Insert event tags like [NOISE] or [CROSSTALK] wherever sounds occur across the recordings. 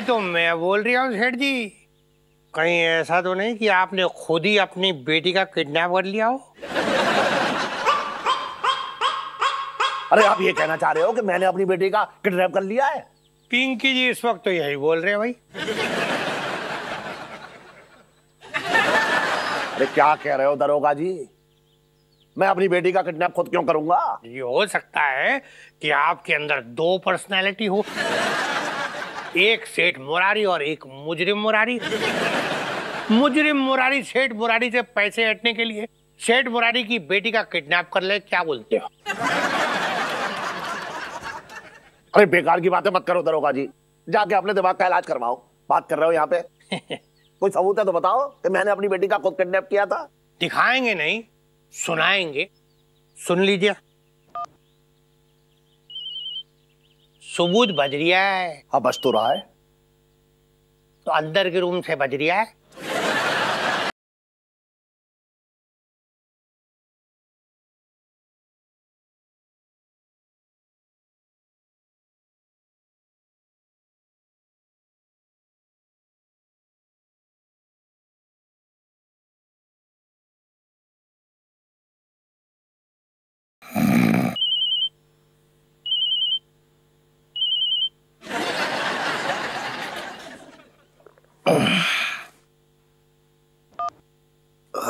वही तो मैं बोल रही हूँ सेठ जी। कहीं ऐसा तो नहीं कि आपने खुद ही अपनी बेटी का किडनैप कर लिया हो? अरे आप ये कहना चाह रहे हो कि मैंने अपनी बेटी का किडनैप कर लिया है? पिंकी जी इस वक्त तो यही बोल रहे हैं भाई। अरे क्या कह रहे हो दरोगा जी? मैं अपनी बेटी का किडनैप खुद क्यों करूँगा? ये हो सकता है कि आपके अंदर दो पर्सनैलिटी हो। एक सेठ मुरारी और एक मुजरिम मुरारी। मुजरिम मुरारी सेठ मुरारी से पैसे हटने के लिए सेठ मुरारी की बेटी का किडनैप कर ले क्या बोलते हो? अरे बेकार की बातें मत करो दरोगा जी। जाके अपने दिमाग का इलाज करवाओ। बात कर रहे हो यहाँ पे? [LAUGHS] कोई सबूत है तो बताओ कि मैंने अपनी बेटी का खुद किडनैप किया था। दिखाएँगे नहीं सुनाएँगे। सुन लीजिए। सबूत बजरिया है। हाँ बज तो रहा है। तो अंदर के रूम से बजरिया है।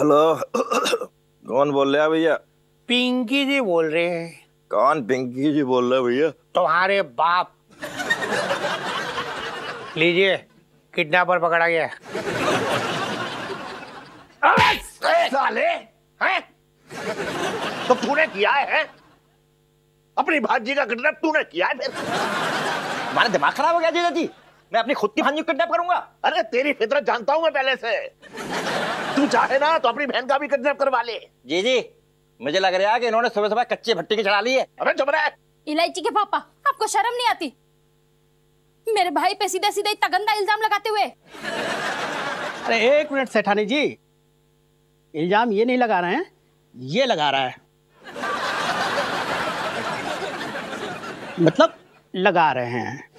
हेलो। कौन बोल रहे है भैया? पिंकी जी बोल रहे हैं। कौन पिंकी जी बोल रहे भैया? तुम्हारे बाप। लीजिए किडनैपर पकड़ा गया अरे साले हैं तो तूने किया है अपनी भाजी का किडनैप तूने किया है फिर। हमारा दिमाग खराब हो गया जीजा जी मैं अपनी खुद की भांजी को किडनैप करूँगा। अरे तेरी फितरत जानता हूँ मैं पहले से। तू चाहे ना तो अपनी बहन का भी किडनैप करवा ले। जी जी। मुझे लग रहा है कि इन्होंने सुबह सुबह कच्चे भट्टी की चढ़ा ली है। अबे चुप रहे। इलायची के पापा आपको शर्म नहीं आती? मेरे भाई पे सीधे सीधे इतना गंदा इल्ज़ाम लगाते हुए। अरे एक मिनट सेठानी जी। इल्ज़ाम ये नहीं लगा रहे हैं ये लगा रहा है। मतलब लगा रहे हैं।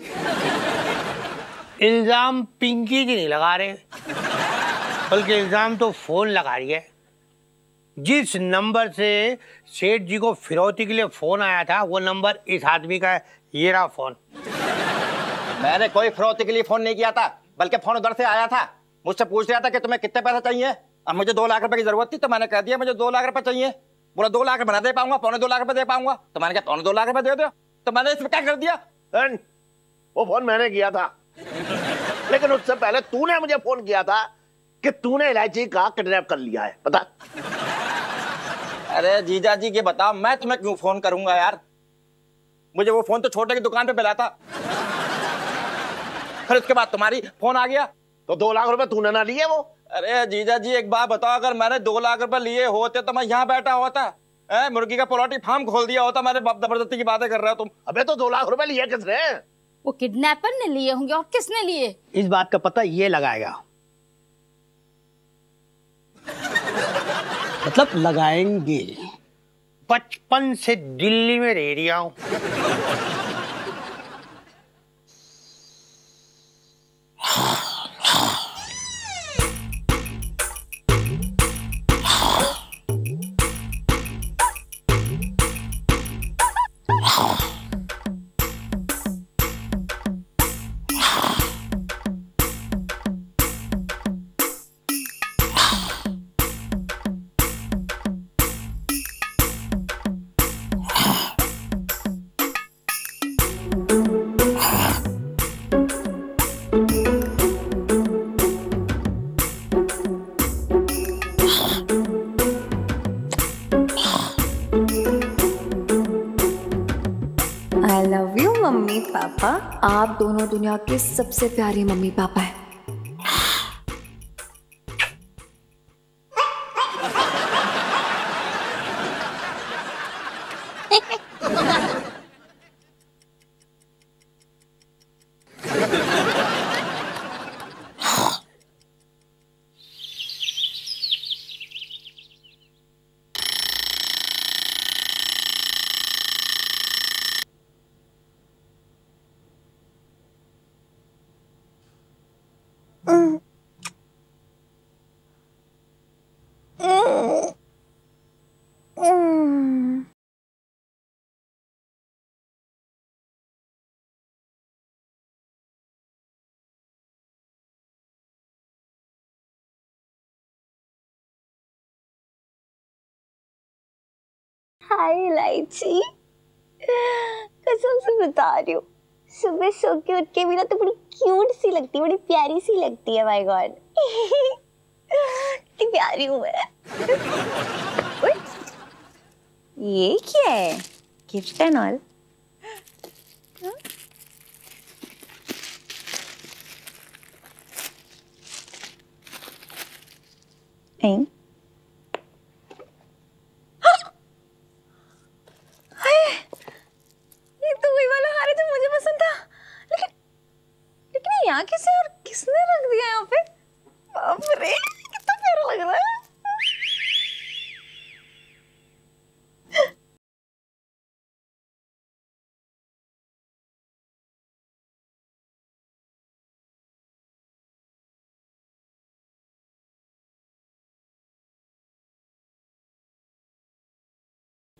इल्ज़ाम पिंकी जी नहीं लगा रहे। बल्कि इल्ज़ाम तो फ़ोन लगा रही है। जिस नंबर से सेठ जी को फिरौती के लिए फ़ोन आया था वो नंबर इस आदमी का है। ये रहा फ़ोन। मैंने कोई फिरौती के लिए फ़ोन नहीं किया था बल्कि फ़ोन उधर से आया था। मुझसे पूछ रहा था कि तुम्हें कितने पैसे चाहिए? अब मुझे दो लाख रुपए की ज़रूरत थी तो मैंने कह दिया मुझे दो लाख रुपए चाहिए। बोला दो लाख रुपए ना दे पाऊँगा पौने दो लाख रुपए दे पाऊँगा। तो मैंने कहा पौने दो लाख रुपए दे दो। तो मैंने इसमें क्या कर दिया? वो फ़ोन मैंने किया था। लेकिन उससे पहले तूने मुझे फ़ोन किया था कि तूने इलायची का किडनैप कर लिया है पता अरे जीजा जी के बताओ मैं तुम्हें क्यों फ़ोन करूँगा यार? मुझे वो फ़ोन तो छोटे की दुकान पे मिला था। फिर उसके बाद तुम्हारी फ़ोन आ गया। तो दो लाख रुपए तूने ना लिए वो? अरे जीजा जी एक बात बताओ अगर मैंने दो लाख रुपए लिए होते तो मैं यहाँ बैठा होता। है मुर्गी का पोल्ट्री फार्म खोल दिया होता मैंने बाप ज़बरदस्ती की बातें कर रहे हो तुम। अबे तो दो लाख रुपए लिए किसने? वो किडनैपर ने लिए होंगे और किसने लिए? इस बात का पता ये लगाएगा। मतलब लगाएँगे। बचपन से दिल्ली में रह रिया हूँ। दुनिया के सबसे प्यारे मम्मी पापा हैं। हाय इलायची। कसम से बता रही हूँ। सुबह सो के उठ के ना तो बड़ी क्यूट सी लगती है, बड़ी प्यारी सी लगती है माय गॉड कितनी प्यारी हूँ मैं। ये क्या है? गिफ्ट एंड ऑल नहीं ये तो वही वाला हार है जो मुझे पसंद था लेकिन लेकिन ये यहाँ किसे और किसने रख दिया यहाँ पे बाप रे कितना प्यारा लग रहा है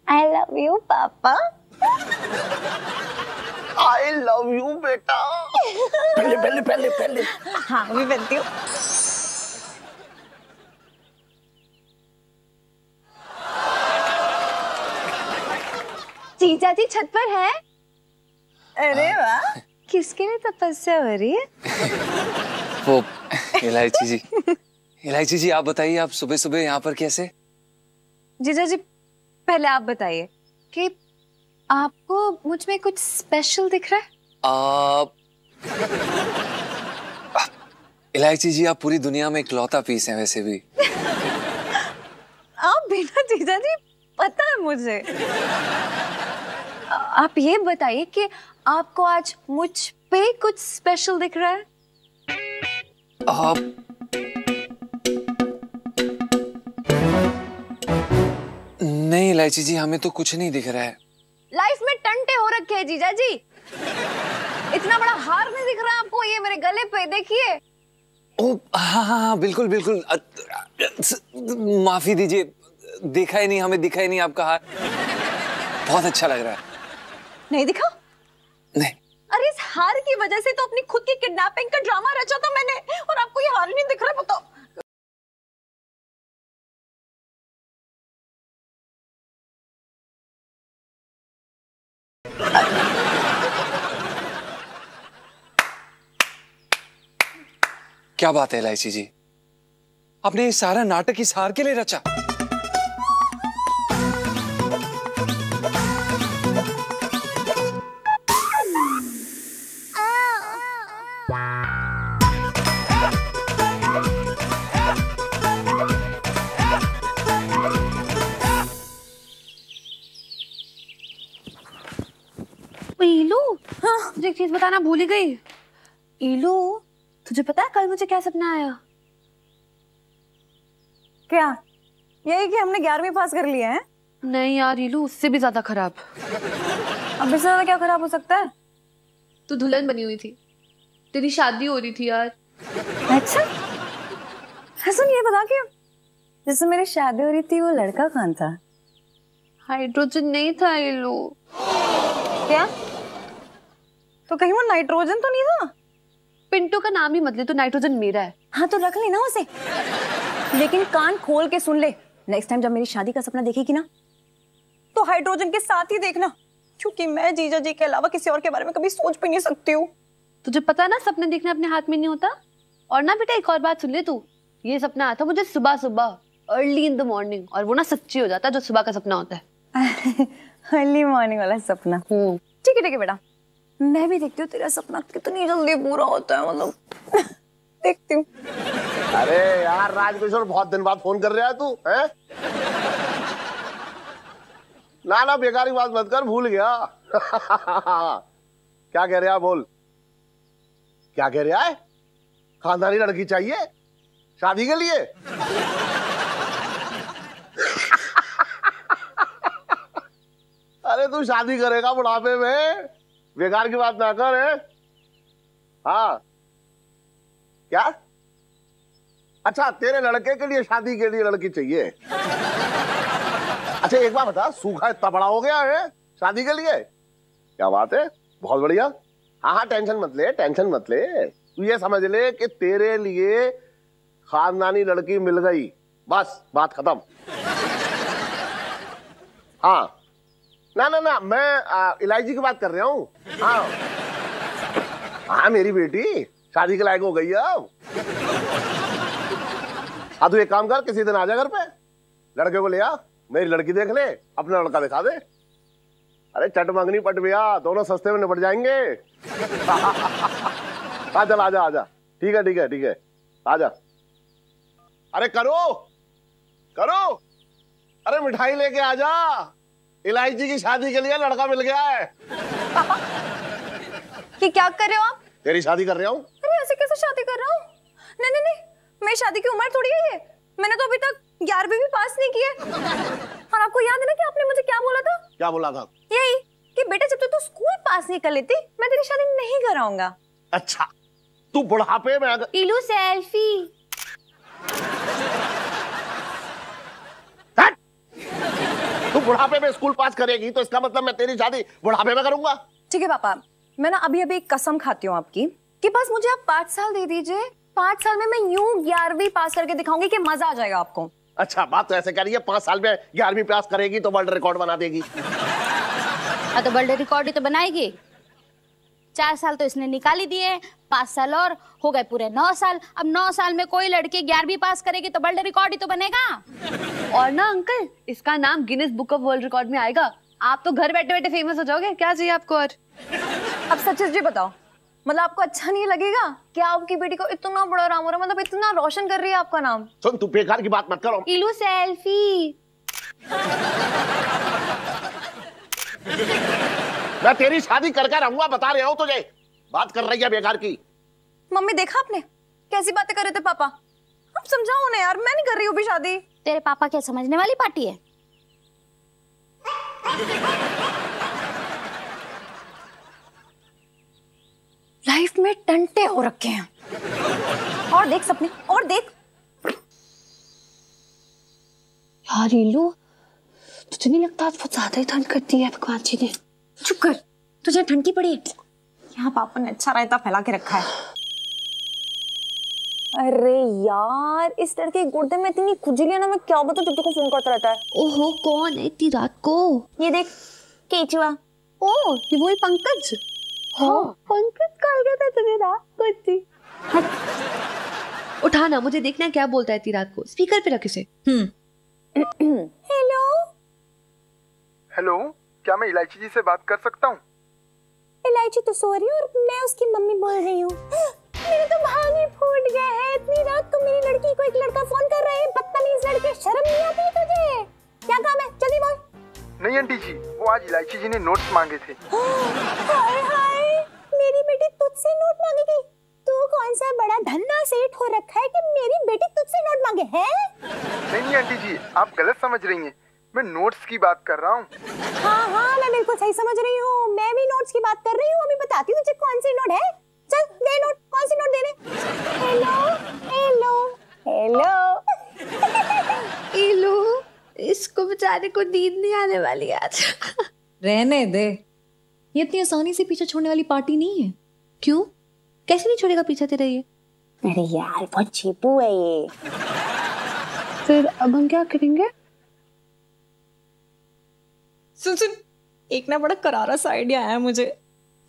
आई लव यू पापा आई लव यू बेटा। पहले पहले पहले पहले। हाँ मैं पहनती हूँ। जीजा जी छत पर है? अरे वाह। किसके लिए तपस्या हो रही है? वो इलायची जी। इलायची जी आप बताइए आप सुबह सुबह यहाँ पर कैसे? जीजा जी पहले आप बताइए कि आपको मुझमें कुछ स्पेशल दिख रहा है? आप इलायची जी आप पूरी दुनिया में इकलौता पीस हैं वैसे भी। आप बिना जीजा जी पता है मुझे। आप ये बताइए कि आपको आज मुझ पे कुछ स्पेशल दिख रहा है? आप इलायची जी हमें तो कुछ नहीं दिख रहा है। लाइफ में टंटे हो रखे हैं जीजा जी। इतना बड़ा हार नहीं दिख रहा आपको? ये मेरे गले पे देखिए। ओ हाँ हाँ हाँ बिल्कुल बिल्कुल। अ, माफ़ी दीजिए। देखा ही नहीं हमें दिखा ही नहीं आपका हार। बहुत अच्छा लग रहा है। नहीं दिखा? नहीं। अरे इस हार की वजह से तो अपनी खुद की किडनैपिंग का ड्रामा रचा था मैंने और आपको ये हार नहीं दिख रहा बताओ। क्या बात है लाइसी जी? आपने ये सारा नाटक इस हार के लिए रचा। चीज़ बताना भूल ही गई। ईलू तुझे पता है कल मुझे क्या सपना आया? क्या? यही कि हमने ग्यारहवीं पास कर लिया है? नहीं यार ईलू उससे भी ज़्यादा खराब। अब इससे ज़्यादा क्या खराब हो सकता है? तू दुल्हन बनी हुई थी। तेरी शादी हो रही थी यार। अच्छा? हसन ये बता कि जिससे मेरी शादी हो रही थी वो लड़का कौन था? हाइड्रोजन नहीं था ईलू। क्या? तो कहीं वो नाइट्रोजन तो नहीं था? पिंटू का नाम ही मत ले तो नाइट्रोजन मेरा है। हाँ तो रख लेना उसे। लेकिन कान खोल के सुन ले। नेक्स्ट टाइम जब मेरी शादी का सपना देखेगी ना तो हाइड्रोजन के साथ ही देखना। क्योंकि मैं जीजा जी के अलावा किसी और के बारे में कभी सोच भी नहीं सकती हूँ। तुझे पता ना सपने देखना अपने हाथ में नहीं होता? और ना बेटा एक और बात सुन ले तू। ये सपना आता मुझे सुबह सुबह अर्ली इन द मॉर्निंग और वो ना सच्ची हो जाता है जो सुबह का सपना होता है। [LAUGHS] अर्ली मॉर्निंग वाला सपना। ठीक है ठीक है बेटा। मैं भी देखती हूँ, तेरा सपना कितनी जल्दी पूरा होता है मतलब। देखती हूँ। अरे यार, राजकिशोर बहुत दिन बाद फ़ोन कर रहा है तू, हैं? ना ना, बेकारी बात मत कर, भूल गया। क्या कह रहा बोल। क्या कह रहा है? खानदानी लड़की चाहिए? शादी के लिए? अरे, तू शादी करेगा बुढ़ापे में? बेकार की बात ना कर हाँ? क्या? अच्छा तेरे लड़के के लिए शादी के लिए लड़की चाहिए। अच्छा एक बात बता, सूखा इतना बड़ा हो गया है शादी के लिए। क्या बात है? बहुत बढ़िया। हाँ हाँ टेंशन मत ले, टेंशन मत ले। तू ये समझ ले कि तेरे लिए खानदानी लड़की मिल गई। बस, बात खत्म। हाँ। ना ना ना, मैं इलायची की बात कर रहा हूँ। हाँ। हाँ मेरी बेटी, शादी के लायक हो गई है अब। हाँ तू एक काम कर, किसी दिन आ जा घर पे। लड़के को ले आ, मेरी लड़की देख ले, अपना लड़का दिखा दे। अरे, चट मंगनी पट भैया, दोनों सस्ते में निपट जाएँगे। [LAUGHS] आ चल आजा आजा ठीक है ठीक है ठीक है। आजा अरे, करो! करो! अरे, मिठाई लेके आजा इलायची की शादी के लिए लड़का मिल गया है। ये क्या कर रहे हो आप? तेरी शादी कर रहा हूँ। अरे ऐसे कैसे शादी कर रहा हूँ? नहीं नहीं नहीं मेरी शादी की उम्र थोड़ी है ये। मैंने तो अभी तक ग्यारहवीं भी पास नहीं की है। और आपको याद है ना कि आपने मुझे क्या बोला था? क्या बोला था? यही कि बेटा जब तक तू स्कूल पास नहीं कर लेती मैं तेरी शादी नहीं कराऊँगा। अच्छा तू बुढ़ापे में अगर इलू सेल्फी हट! तू बुढ़ापे में स्कूल पास करेगी तो इसका मतलब मैं तेरी शादी बुढ़ापे में करूँगा। ठीक है पापा मैं ना अभी अभी एक कसम खाती हूँ आपकी कि बस मुझे आप पाँच साल दे दीजिए पाँच साल में मैं यूँ ग्यारहवीं पास करके दिखाऊँगी कि मज़ा आ जाएगा आपको। अच्छा बात तो ऐसे करिए पाँच साल में ग्यारहवीं पास करेगी तो वर्ल्ड रिकॉर्ड बना देगी। हाँ तो वर्ल्ड रिकॉर्ड ही तो बनाएगी। चार साल तो इसने निकाल ही दिए पाँच साल और हो गए पूरे नौ साल। अब नौ साल में कोई लड़की ग्यारहवीं पास करेगी तो वर्ल्ड रिकॉर्ड ही तो बनेगा। और ना अंकल इसका नाम Guinness book of world record में आएगा। आप तो घर बैठे बैठे फ़ेमस हो जाओगे क्या चाहिए आपको और? अब सच जी बताओ मतलब आपको अच्छा नहीं लगेगा? कि आपकी बेटी को इतना बड़ा नाम हो रहा है? मतलब इतना रोशन कर रही है आपका नाम? सुन तू बेकार की बात मत करो। इलू सेल्फी। मैं तेरी शादी करके रहूँगा बता रहा हूँ तुझे। बात कर रही है बेकार की। मम्मी देखा आपने? कैसी बातें कर रहे थे पापा? अब समझाओ ना यार मैं नहीं कर रही हूँ शादी। तेरे पापा क्या समझने वाली पार्टी है? लाइफ में टंटे हो रखे हैं। और देख सपने और देख। यार इलू तुझे नहीं लगता आज बहुत ज़्यादा ही ठंड करती है भगवान जी ने? चुप कर। तुझे ठंड की पड़ी है। यहाँ पापा ने अच्छा रायता फैला के रखा है। अरे यार इस लड़के गुर्दे में इतनी खुजली है ना मैं क्या बताऊँ जब तक को फ़ोन करता रहता है। ओहो कौन? है इतनी रात को? ये देख केचुआ। ओ ये वही पंकज? हाँ। पंकज कॉल करता है तुझे रात को? इतनी उठाना मुझे देखना है क्या बोलता है इतनी रात को। स्पीकर पे रख इसे। [CLEARS THROAT] हेलो हेलो क्या मैं इलायची जी से बात कर सकता हूँ? इलायची तो सो रही है और मैं उसकी मम्मी बोल रही हूँ। मेरे तो भाग ही फूट गया है। इतनी रात को मेरी लड़की को एक लड़का फ़ोन कर रहा है। बदतमीज लड़के शर्म नहीं आती तुझे? क्या काम है? जल्दी बोल। नहीं आंटी जी वो आज इलायची जी ने नोट्स मांगे थे। हाय हाय मेरी बेटी तुझसे नोट मांगेगी तू कौन सा बड़ा धन्ना सेठ हो रखा है कि मेरी बेटी तुझसे नोट मांगे हैं? नहीं नहीं आंटी जी आप गलत समझ रही हैं। मैं नोट्स की बात कर रहा हूँ। हाँ हाँ मैं बिल्कुल सही समझ रही हूँ। मैं भी नोट्स की बात कर रही हूँ। अभी बताती हूँ तुझे कौन सी नोट है। चल दे नोट कौन सी नोट दे रहे? हेलो हेलो हेलो इलू इसको बेचारे को नींद नहीं आने वाली आज। रहने दे। ये इतनी आसानी से पीछे छोड़ने वाली पार्टी नहीं है। क्यों? कैसे नहीं छोड़ेगा पीछे तेरे ये? अरे यार बहुत चीपू है ये। फिर अब हम क्या करेंगे? सुन सुन। एक ना बड़ा करारा सा आइडिया आया मुझे।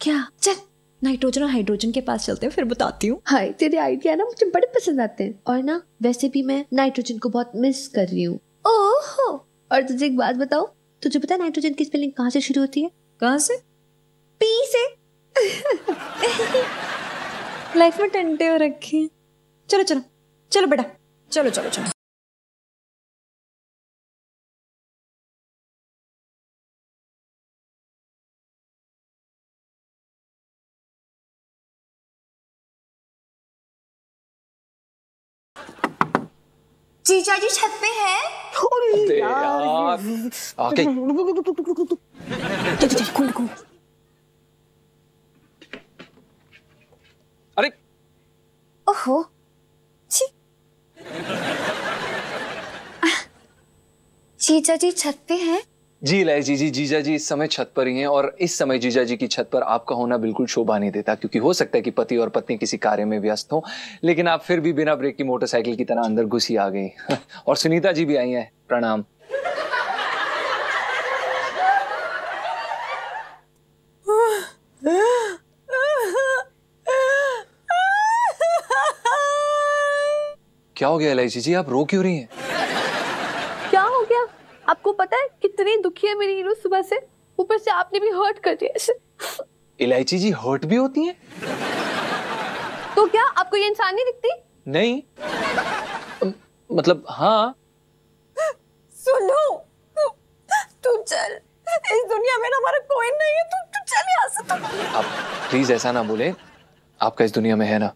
क्या? चल नाइट्रोजन और हाइड्रोजन के पास चलते हैं फिर बताती हूँ। हाय तेरे आइडिया ना मुझे बड़े पसंद आते हैं। और ना वैसे भी मैं नाइट्रोजन को बहुत मिस कर रही हूँ। ओहो! और तुझे एक बात बताओ तुझे पता है नाइट्रोजन की स्पेलिंग कहाँ से शुरू होती है? कहाँ से? पी से। [LAUGHS] लाइफ में टंटे हो रखे हैं। चलो चलो। चलो बेटा। चलो चलो चलो। जीजा जी छत पे है। अरे यार आके अरे ओहो। छी जीजा जी छत पे हैं। जी लय जी जी जीजा जी इस समय छत पर ही हैं और इस समय जीजा जी की छत पर आपका होना बिल्कुल शोभा नहीं देता क्योंकि हो सकता है कि पति और पत्नी किसी कार्य में व्यस्त हो लेकिन आप फिर भी बिना ब्रेक की मोटरसाइकिल की तरह अंदर घुस ही आ गई। [LAUGHS] और सुनीता जी भी आई हैं प्रणाम। [LAUGHS] क्या हो गया एल जी आप रो क्यों रही हैं? कितनी दुखी है मेरी हीरो सुबह से। ऊपर से आपने भी हर्ट कर दिया इसे। इलायची जी हर्ट भी होती हैं? तो क्या आपको ये इंसान नहीं दिखती? नहीं। मतलब हाँ। सुनो तू चल। इस दुनिया में ना हमारा कोई नहीं है। तू तू चल यहाँ से तू। आप प्लीज़ ऐसा ना बोले। आपका इस दुनिया में है ना।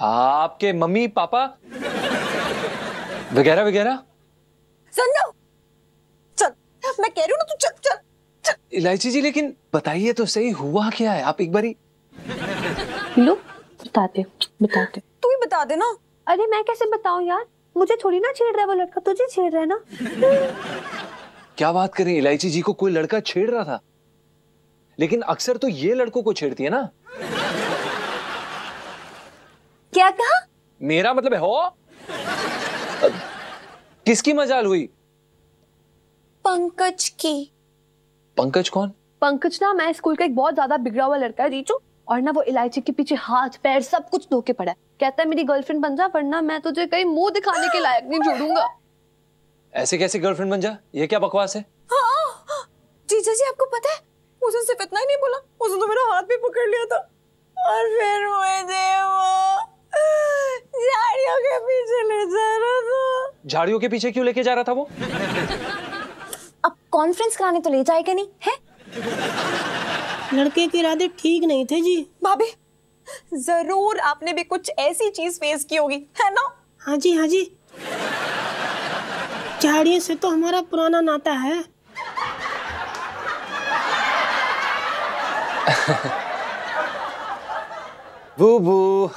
आपके मम्मी पापा? वगैरह वगैरह? संजय चल मैं कह रही हूँ ना तू चल चल इलायची जी लेकिन बताइए तो सही हुआ क्या है? आप एक बारी। लो बताते बताते। तू ही बता दे ना अरे मैं कैसे बताऊँ यार? मुझे थोड़ी ना छेड़ रहा है वो लड़का तुझे छेड़ रहा है ना? क्या बात करें इलायची जी को कोई लड़का छेड़ रहा था? लेकिन अक्सर तो ये लड़कों को छेड़ती है ना? क्या कहा? मेरा मतलब है हो? किसकी मजाल हुई? पंकज की। पंकज कौन? पंकज ना मैं स्कूल का एक बहुत ज़्यादा बिगड़ा हुआ लड़का है रीचू। और ना वो इलायची के पीछे हाथ पैर सब कुछ धो के पड़ा है। कहता है मेरी गर्लफ्रेंड बन जा वरना मैं तुझे कहीं मुँह दिखाने के लायक नहीं छोड़ूँगा। ऐसे कैसे गर्लफ्रेंड बन जा? ये क्या बकवास है? हाँ जीजा जी आपको पता है उस दिन सिर्फ़ इतना ही नहीं बोला। उस दिन तो मेरा हाथ भी पकड़ लिया था। और फिर मुझे वो झाड़ियों के पीछे ले जा रहा था। झाड़ियों के पीछे क्यों लेके जा रहा था वो? अब कॉन्फ्रेंस कराने तो ले जाएगा नहीं है? लड़के के इरादे ठीक नहीं थे जी। भाभी ज़रूर आपने भी कुछ ऐसी चीज़ फेस की होगी है ना? हाँ जी हाँ जी। झाड़ियों से तो हमारा पुराना नाता है। [LAUGHS] बूबू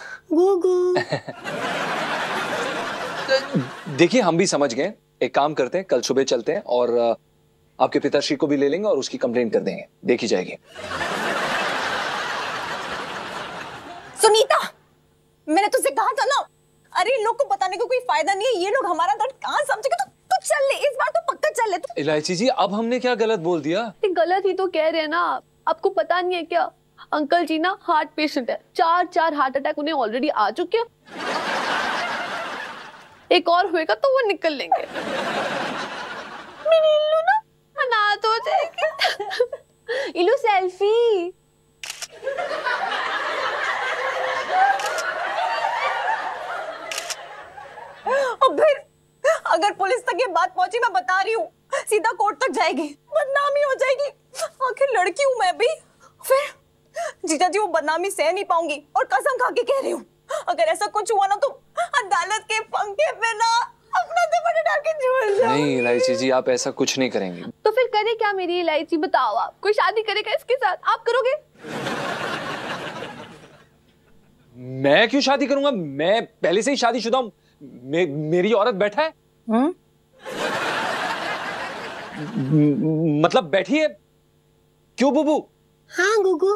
देखिए हम भी समझ गए। एक काम करते हैं कल सुबह चलते हैं और आपके पिताश्री को भी ले लेंगे और उसकी कंप्लेंट कर देंगे। देखी जाएगी। सुनीता मैंने तुझसे कहा था ना अरे इन लोग को बताने का कोई फ़ायदा नहीं है। ये लोग हमारा दर्द कहाँ समझेंगे तो तू तो चल ले इस बार तो पक्का चल ले। तू इलायची जी अब हमने क्या गलत बोल दिया? गलत ही तो कह रहे हैं ना आपको पता नहीं है क्या? अंकल जी ना हार्ट पेशेंट है। चार चार हार्ट अटैक उन्हें ऑलरेडी आ चुके एक और होएगा तो वो निकल लेंगे। अनाथ हो जाएगी। इल्लू सेल्फी फिर अगर पुलिस तक ये बात पहुँची, मैं बता रही हूँ, सीधा कोर्ट तक जाएगी। बदनामी हो जाएगी। आखिर लड़की हूँ मैं भी। फिर जीजा जी वो बदनामी सह नहीं पाऊँगी और कसम खा के कह रही हूँ अगर ऐसा कुछ हुआ ना तो अदालत के पंखे पे ना अपना दुपट्टा डाल के झूल नहीं इलायची जी आप ऐसा कुछ नहीं करेंगे। तो फिर करे क्या मेरी इलायची? बताओ आप कोई शादी करेगा इसके साथ? आप करोगे? मैं क्यों शादी करूँगा? मैं पहले से ही शादीशुदा हूँ। मे, मेरी औरत बैठा है। म- मतलब बैठी है। क्यों बुबू? हाँ गुगु।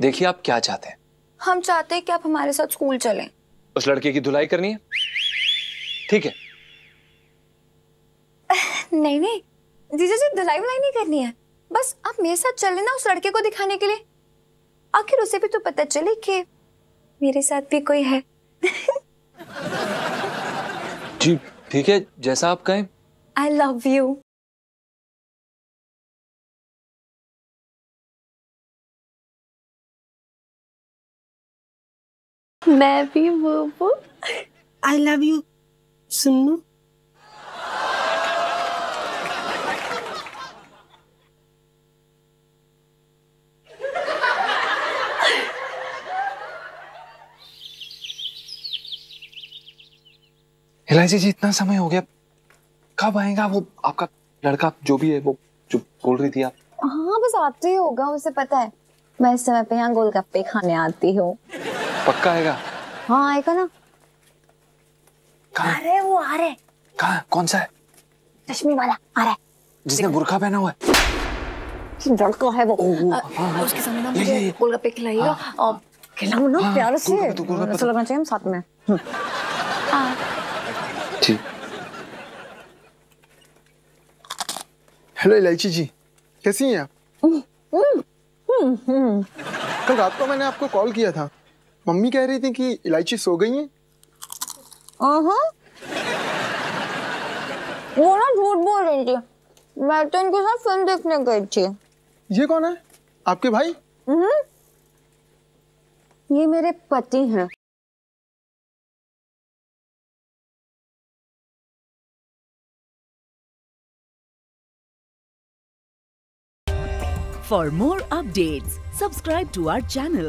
देखिए आप क्या चाहते हैं? हम चाहते हैं कि आप हमारे साथ स्कूल चलें। उस लड़के की धुलाई करनी है? ठीक है। नहीं नहीं। जीजा जी धुलाई वुलाई नहीं करनी है। बस आप मेरे साथ चले ना उस लड़के को दिखाने के लिए। आखिर उसे भी तो पता चले कि मेरे साथ भी कोई है। जी ठीक है जैसा आप कहें। आई लव यू मैं भी वो आई लव यू सुन्नू। इलायची जी इतना समय हो गया। कब आएगा वो आपका लड़का? जो भी है वो जो बोल रही थी आप। हाँ बस आते ही होगा उसे पता है। मैं इस समय पे यहाँ गोलगप्पे खाने आती हूँ। पक्का आएगा? हाँ आएगा ना। कहाँ अरे वो आ रहे। कहाँ कौन सा है? चश्मे वाला आ रहा है। जिसने बुरखा पहना हुआ है। लड़का है वो। ओह, अ, हाँ, हाँ। उसके सामने ना मुझे। गोलगप्पे खिलाइएगा और खिलाऊं ना हाँ, प्यार से। ऐसा। लगना चाहिए हम साथ में। हम्म। हाँ। ठीक। हेलो इलायची जी। कैसी हैं आप? कल रात को मैंने आपको कॉल किया था। मम्मी कह रही थी कि इलायची सो गई है? हाँ वो ना झूठ बोल रही थी। मैं तो इनके साथ फ़िल्म देखने गई थी। ये कौन है? आपके भाई? हम्म। ये मेरे पति हैं। For more updates, subscribe to our channel,